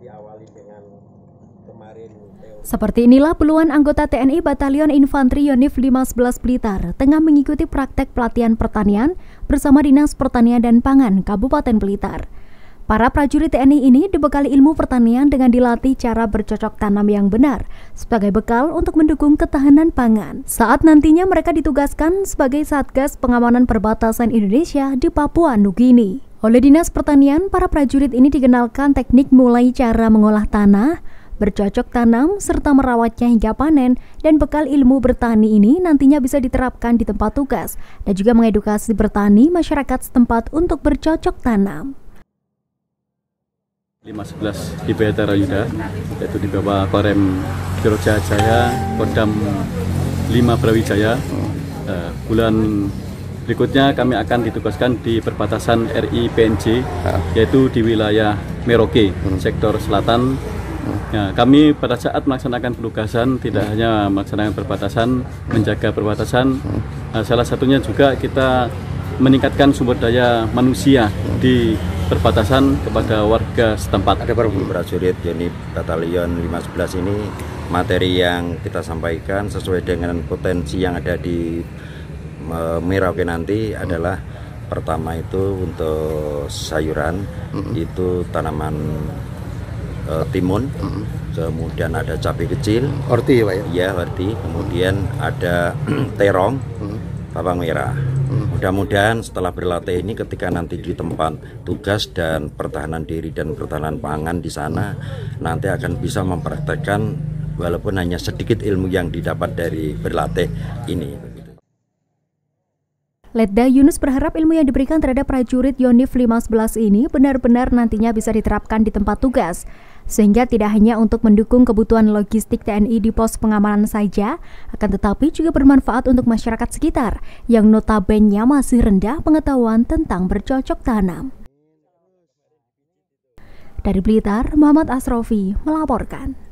diawali dengan kemarin Seperti inilah puluhan anggota TNI Batalion Infanteri Yonif 15 Blitar tengah mengikuti praktek pelatihan pertanian bersama Dinas Pertanian dan Pangan Kabupaten Blitar. Para prajurit TNI ini dibekali ilmu pertanian dengan dilatih cara bercocok tanam yang benar sebagai bekal untuk mendukung ketahanan pangan. Saat nantinya mereka ditugaskan sebagai Satgas Pengamanan Perbatasan Indonesia di Papua Nugini. Oleh Dinas Pertanian, para prajurit ini dikenalkan teknik mulai cara mengolah tanah, bercocok tanam, serta merawatnya hingga panen, dan bekal ilmu bertani ini nantinya bisa diterapkan di tempat tugas dan juga mengedukasi bertani masyarakat setempat untuk bercocok tanam. 511 di Bayatara Yuda yaitu di bawah Korem Jaya, Kodam 5 Brawijaya uh, bulan berikutnya kami akan ditugaskan di perbatasan RI PNJ yaitu di wilayah Merauke sektor selatan Ya, kami pada saat melaksanakan penugasan tidak hanya melaksanakan perbatasan, menjaga perbatasan, uh, salah satunya juga kita meningkatkan sumber daya manusia di perbatasan kepada warga setempat. Ada para prajurit unit Batalion 511 ini materi yang kita sampaikan sesuai dengan potensi yang ada di Merauke nanti adalah pertama itu untuk sayuran mm-hmm. itu tanaman uh, timun mm-hmm. kemudian ada cabai kecil orti ya pak ya iya orti kemudian ada terong mm-hmm. bawang merah Mudah-mudahan setelah berlatih ini ketika nanti di tempat tugas dan pertahanan diri dan pertahanan pangan di sana nanti akan bisa mempraktekkan walaupun hanya sedikit ilmu yang didapat dari berlatih ini. Letda Yunus berharap ilmu yang diberikan terhadap prajurit Yonif 15 ini benar-benar nantinya bisa diterapkan di tempat tugas sehingga tidak hanya untuk mendukung kebutuhan logistik TNI di pos pengamanan saja, akan tetapi juga bermanfaat untuk masyarakat sekitar yang notabene masih rendah pengetahuan tentang bercocok tanam. Dari Blitar, Muhammad Asrofi melaporkan.